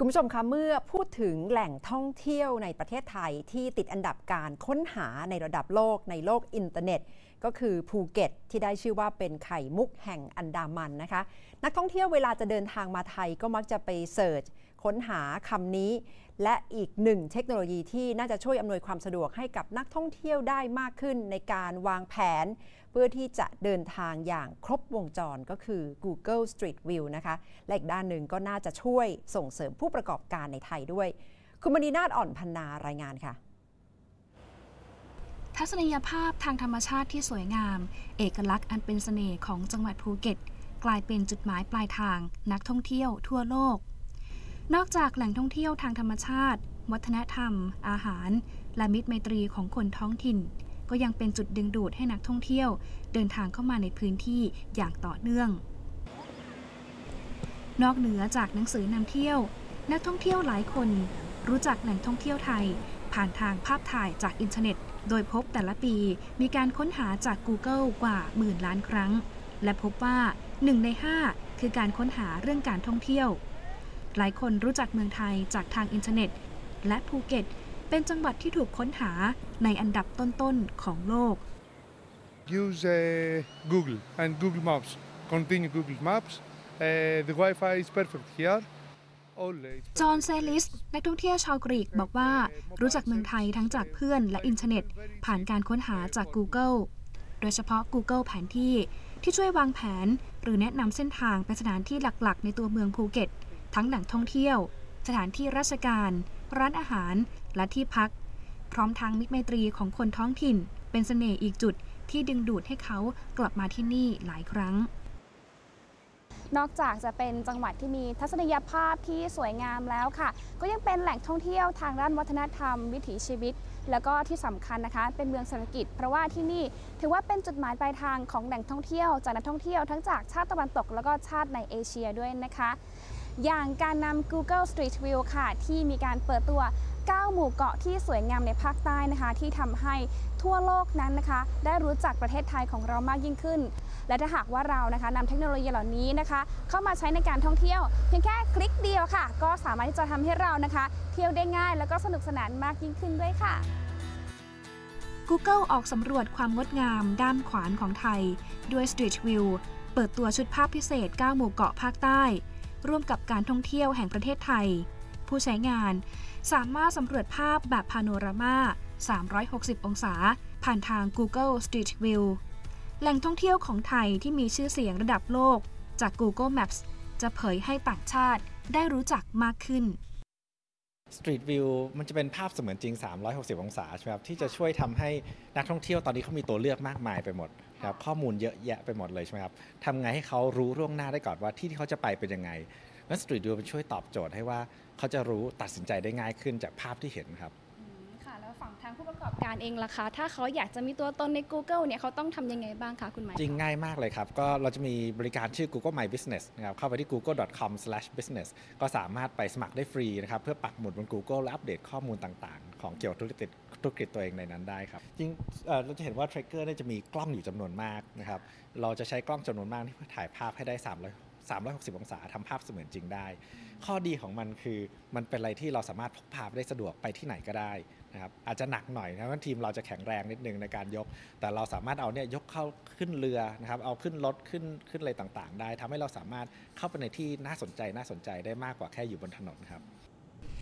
คุณผู้ชมคะเมื่อพูดถึงแหล่งท่องเที่ยวในประเทศไทยที่ติดอันดับการค้นหาในระดับโลกในโลกอินเทอร์เน็ต ก็คือภูเก็ตที่ได้ชื่อว่าเป็นไข่มุกแห่งอันดามันนะคะ นักท่องเที่ยวเวลาจะเดินทางมาไทยก็มักจะไป search ค้นหาคำนี้ และอีกหนึ่งเทคโนโลยีที่น่าจะช่วยอำนวยความสะดวกให้กับนักท่องเที่ยวได้มากขึ้นในการวางแผน เพื่อที่จะเดินทางอย่างครบวงจรก็คือ Google Street View นะคะ และอีกด้านหนึ่งก็น่าจะช่วยส่งเสริมผู้ประกอบการในไทยด้วย คุณมณีนาฏอ่อนพันนารายงานค่ะ ทัศนียภาพทางธรรมชาติที่สวยงาม เอกลักษณ์อันเป็นเสน่ห์ของจังหวัดภูเก็ต กลายเป็นจุดหมายปลายทาง นักท่องเที่ยวทั่วโลก นอกจากแหล่งท่องเที่ยวทางธรรมชาติ วัฒนธรรม อาหาร และมิตรไมตรีของคนท้องถิ่น ก็ยังเป็นจุดดึงดูดให้นักท่องเที่ยว เดินทางเข้ามาในพื้นที่อย่างต่อเนื่อง นอกเหนือจากหนังสือนำเที่ยว นักท่องเที่ยวหลายคน รู้จักแหล่งท่องเที่ยวไทย ผ่านทางภาพถ่ายจากอินเทอร์เน็ต โดยพบแต่ละปีมีการค้นหาจาก Google กว่าหมื่นล้านครั้ง และพบว่า 1 ใน 5 คือการค้นหาเรื่องการท่องเที่ยว หลายคนรู้จักเมืองไทยจากทางอินเทอร์เน็ต และภูเก็ต เป็นจังหวัดที่ถูกค้นหาในอันดับต้นๆของโลก use uh, Google and Google Maps. Continue Google Maps. Uh, the Wi-Fi is perfect here. จอห์นเซลิส นักท่องเที่ยวชาวกรีกบอกว่ารู้จักเมืองไทยทั้งจากเพื่อนและอินเทอร์เน็ต ผ่านการค้นหาจาก Google โดยเฉพาะ Google แผนที่ที่ช่วยวางแผน หรือแนะนำเส้นทางไปสถานที่หลักๆ ในตัวเมืองภูเก็ต ทั้งแหล่งท่องเที่ยว สถานที่ราชการ ร้านอาหาร และที่พัก พร้อมทางมิตรไมตรีของคนท้องถิ่น เป็นเสน่ห์อีกจุดที่ดึงดูดให้เขากลับมาที่นี่หลายครั้ง นอกจากจะเป็นจังหวัดที่มีทัศนียภาพที่สวยงามแล้วค่ะ ก็ยังเป็นแหล่งท่องเที่ยวทางด้านวัฒนธรรม วิถีชีวิต แล้วก็ที่สำคัญนะคะ เป็นเมืองเศรษฐกิจ เพราะว่าที่นี่ถือว่าเป็นจุดหมายปลายทางของแหล่งท่องเที่ยวจากนักท่องเที่ยวทั้งจากชาติตะวันตกแล้วก็ชาติในเอเชียด้วยนะคะ อย่างการนำ Google Street View ค่ะ ที่มีการเปิดตัว 9 หมู่เกาะที่สวยงามในภาคใต้นะคะ ที่ทำให้ทั่วโลกนั้นนะคะ ได้รู้จักประเทศไทยของเรามากยิ่งขึ้น และถ้าหากว่าเรานะคะนำเทคโนโลยีเหล่านี้นะคะ เข้ามาใช้ในการท่องเที่ยว เพียงแค่คลิกเดียวค่ะ ก็สามารถที่จะทำให้เรานะคะ เที่ยวได้ง่ายแล้วก็สนุกสนานมากยิ่งขึ้นด้วยค่ะ Google ออกสำรวจความงดงามด้านขวานของไทย ด้วย Street View เปิดตัวชุดภาพพิเศษ 9 หมู่เกาะภาคใต้ ร่วมกับการท่องเที่ยวแห่งประเทศไทย ผู้ใช้งานสามารถสำรวจภาพแบบพาโนรามา 360 องศา ผ่านทาง Google Street View แหล่งท่องเที่ยวของไทยที่มีชื่อเสียงระดับโลก จาก Google Maps จะเผยให้ต่างชาติได้รู้จักมากขึ้น Street View มันจะเป็นภาพเสมือนจริง 360 องศาใช่ไหมครับที่จะช่วยทำให้นักท่องเที่ยวตอนนี้เขามีตัวเลือกมากมายไปหมดครับข้อมูลเยอะแยะไปหมดเลยใช่ไหมครับทำไงให้เขารู้ล่วงหน้าได้ก่อนว่าที่ที่เขาจะไปเป็นยังไงแล้ว Street View มันช่วยตอบโจทย์ให้ว่าเขาจะรู้ตัดสินใจได้ง่ายขึ้นจากภาพที่เห็นครับค่ะแล้วฝั่งทางผู้ประกอบการเองล่ะคะ ถ้าเขาอยากจะมีตัวตนใน Google เนี่ยเขาต้องทำยังไงบ้างคะคุณหมายจริงง่ายมากเลยครับ ก็เราจะมีบริการชื่อ Google My Business นะครับเข้าไปที่ google.com/business ก็สามารถไปสมัครได้ฟรีนะครับเพื่อปักหมุดบน Google และอัปเดตข้อมูลต่างๆ ของเกี่ยวกับธุรกิจธุรกิจตัวเองในนั้นได้ครับ จริงเอ่อเราจะเห็นว่า Tracker เนี่ยจะมีกล้องอยู่จำนวนมากนะครับเราจะใช้กล้องจำนวนมากที่เพื่อถ่ายภาพให้ได้300 360 องศาทำภาพเสมือนจริงได้ ข้อดีของมันคือมันเป็นอะไรที่เราสามารถพกพาไปได้สะดวกไปที่ไหนก็ได้นะครับอาจจะหนักหน่อยนะว่าทีมเราจะแข็งแรงนิดนึงในการยก แต่เราสามารถเอาเนี่ยยกเข้าขึ้นเรือนะครับเอาขึ้นรถขึ้นขึ้นอะไรต่างๆ ได้ทำให้เราสามารถเข้าไปในที่น่าสนใจน่าสนใจได้มากกว่าแค่อยู่บนถนนครับ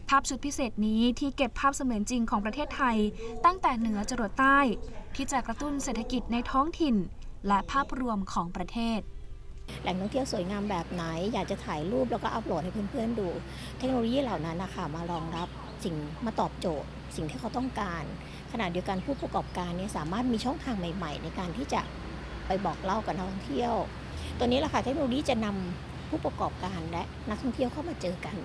ภาพชุดพิเศษนี้ที่เก็บภาพเสมือนจริงของประเทศไทย ตั้งแต่เหนือจรดใต้ ที่จะกระตุ้นเศรษฐกิจในท้องถิ่น และภาพรวมของประเทศ แหล่งท่องเที่ยวสวยงามแบบไหน อยากจะถ่ายรูปแล้วก็อัปโหลดให้เพื่อนๆดู เทคโนโลยีเหล่านั้นนะคะมารองรับสิ่งมาตอบโจทย์ สิ่งที่เขาต้องการ ขณะเดียวกันผู้ประกอบการเนี่ยสามารถมีช่องทางใหม่ ๆ ในการที่จะไปบอกเล่ากับนักท่องเที่ยว ตัวนี้แหละค่ะเทคโนโลยีจะนำผู้ประกอบการและนักท่องเที่ยวเข้ามาเจอกัน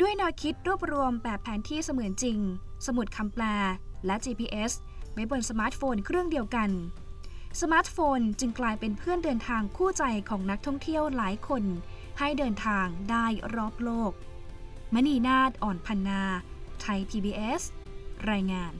ด้วยแนวคิดรวบรวมแบบแผนที่เสมือนจริง สมุดคำแปล และ GPS ไว้บนสมาร์ทโฟนเครื่องเดียวกัน สมาร์ทโฟนจึงกลายเป็นเพื่อนเดินทางคู่ใจของนักท่องเที่ยวหลายคน ให้เดินทางได้รอบโลก มณีนาฏอ่อนพันนา ไทย PBS รายงาน